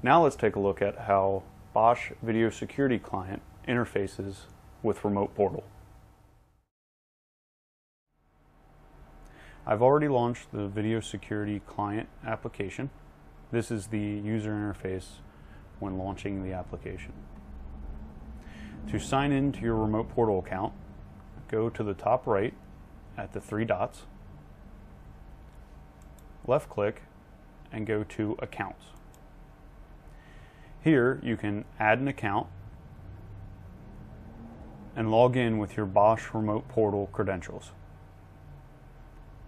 Now let's take a look at how Bosch Video Security Client interfaces with Remote Portal. I've already launched the Video Security Client application. This is the user interface when launching the application. To sign in to your Remote Portal account, go to the top right at the three dots, left click, and go to Accounts. Here you can add an account and log in with your Bosch Remote Portal credentials.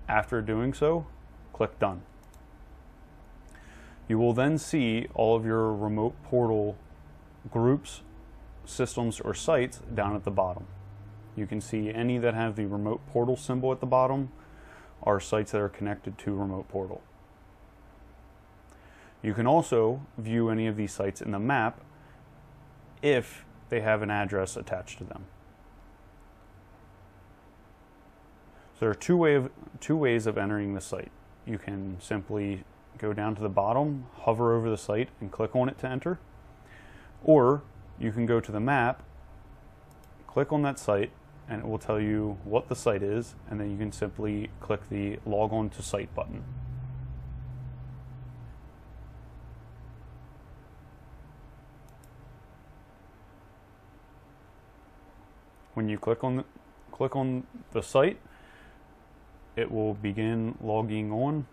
After doing so, click Done. You will then see all of your Remote Portal groups, systems, or sites down at the bottom. You can see any that have the Remote Portal symbol at the bottom are sites that are connected to Remote Portal. You can also view any of these sites in the map if they have an address attached to them. So there are two, way of, two ways of entering the site. You can simply go down to the bottom, hover over the site, and click on it to enter. Or you can go to the map, click on that site, and it will tell you what the site is, and then you can simply click the Log On to Site button. When you click on the, click on the site, it will begin logging on.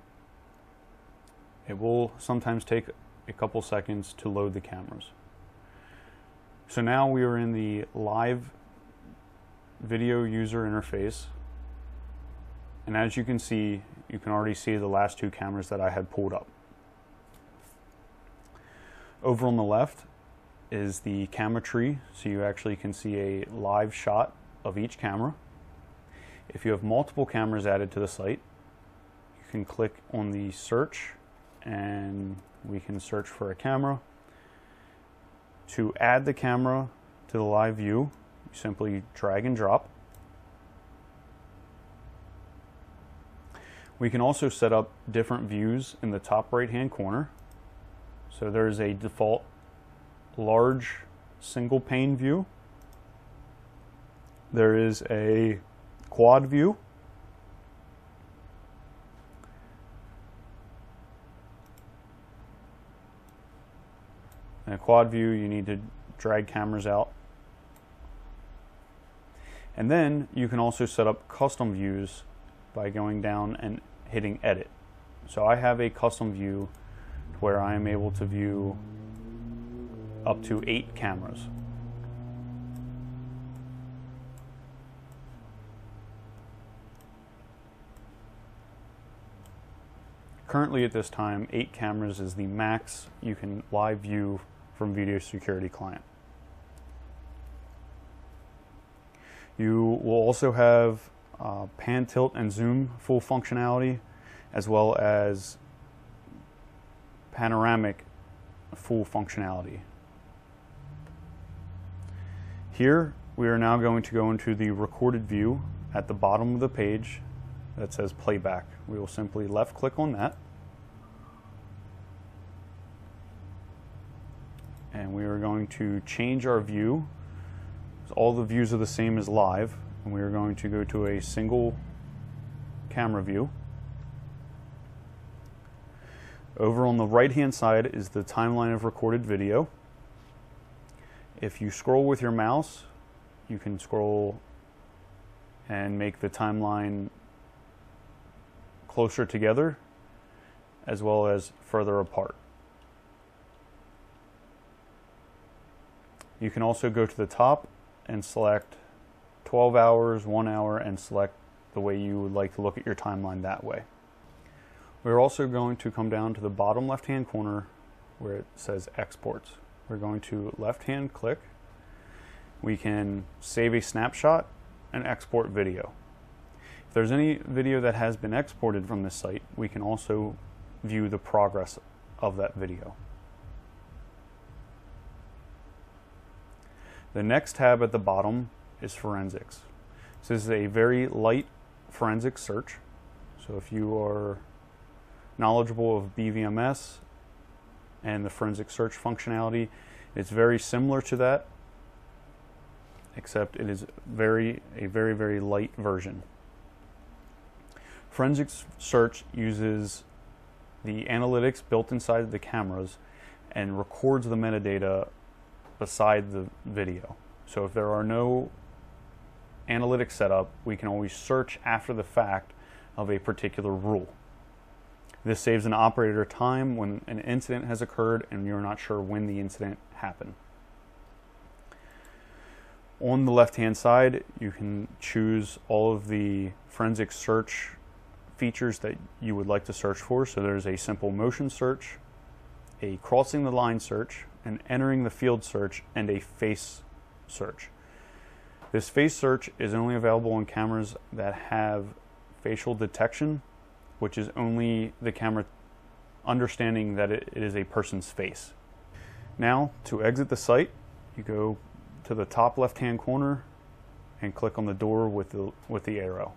It will sometimes take a couple seconds to load the cameras. So now we are in the live video user interface. And as you can see, you can already see the last two cameras that I had pulled up. Over on the left is the camera tree, so you actually can see a live shot of each camera. If you have multiple cameras added to the site, you can click on the search and we can search for a camera. To add the camera to the live view, you simply drag and drop. We can also set up different views in the top right hand corner. So there's a default large single pane view. There is a quad view. In a quad view, you need to drag cameras out. And then you can also set up custom views by going down and hitting edit. So I have a custom view where I am able to view up to eight cameras. Currently at this time, eight cameras is the max you can live view from Video Security Client. You will also have uh, pan, tilt, and zoom full functionality, as well as panoramic full functionality. Here, we are now going to go into the recorded view at the bottom of the page that says playback. We will simply left click on that. And we are going to change our view. All the views are the same as live. And we are going to go to a single camera view. Over on the right hand side is the timeline of recorded video. If you scroll with your mouse, you can scroll and make the timeline closer together as well as further apart. You can also go to the top and select 12 hours, 1 hour, and select the way you would like to look at your timeline that way. We're also going to come down to the bottom left hand corner where it says exports. We're going to left hand click. We can save a snapshot and export video. If there's any video that has been exported from this site, we can also view the progress of that video. The next tab at the bottom is forensics. So this is a very light forensic search. So if you are knowledgeable of BVMS and the forensic search functionality. It's very similar to that, except it is very a very very light version. Forensic search uses the analytics built inside the cameras and records the metadata beside the video. So if there are no analytics set up, we can always search after the fact of a particular rule. This saves an operator time when an incident has occurred and you're not sure when the incident happened. On the left hand side, you can choose all of the forensic search features that you would like to search for. So there's a simple motion search, a crossing the line search, an entering the field search, and a face search. This face search is only available on cameras that have facial detection, which is only the camera understanding that it is a person's face. Now, to exit the site, you go to the top left-hand corner and click on the door with the, with the arrow.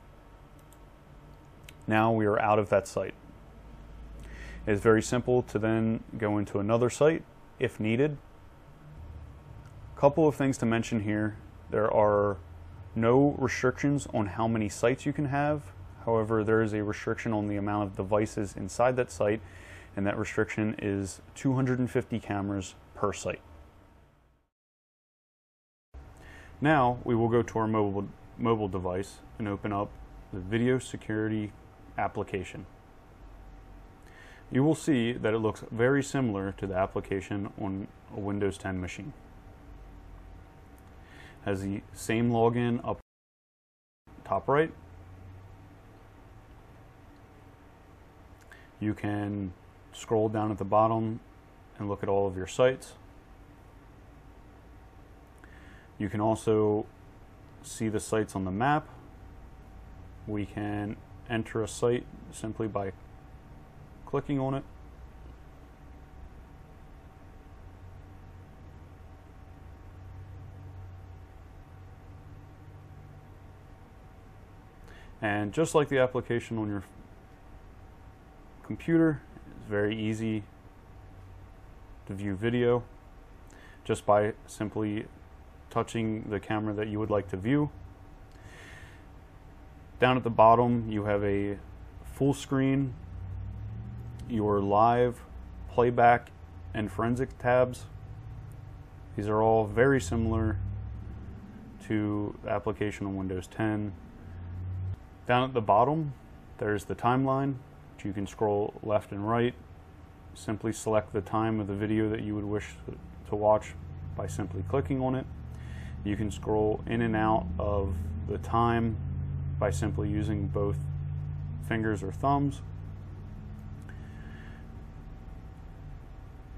Now we are out of that site. It is very simple to then go into another site if needed. A couple of things to mention here. There are no restrictions on how many sites you can have. However, there is a restriction on the amount of devices inside that site, and that restriction is 250 cameras per site. Now we will go to our mobile, mobile device and open up the video security application. You will see that it looks very similar to the application on a Windows 10 machine. Has the same login up top right. You can scroll down at the bottom and look at all of your sites. You can also see the sites on the map. We can enter a site simply by clicking on it. And just like the application on your computer, it's very easy to view video just by simply touching the camera that you would like to view. Down at the bottom, you have a full screen, your live, playback, and forensic tabs. These are all very similar to the application on Windows 10. Down at the bottom, there's the timeline, you can scroll left and right. Simply select the time of the video that you would wish to watch by simply clicking on it. You can scroll in and out of the time by simply using both fingers or thumbs.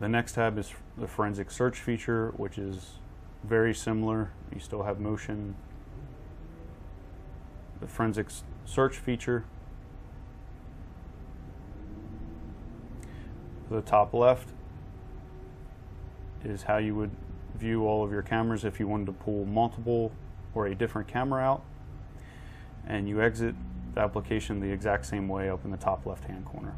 The next tab is the forensic search feature, which is very similar. You still have motion. The forensic search feature. The top left is how you would view all of your cameras if you wanted to pull multiple or a different camera out and you exit the application the exact same way up in the top left hand corner.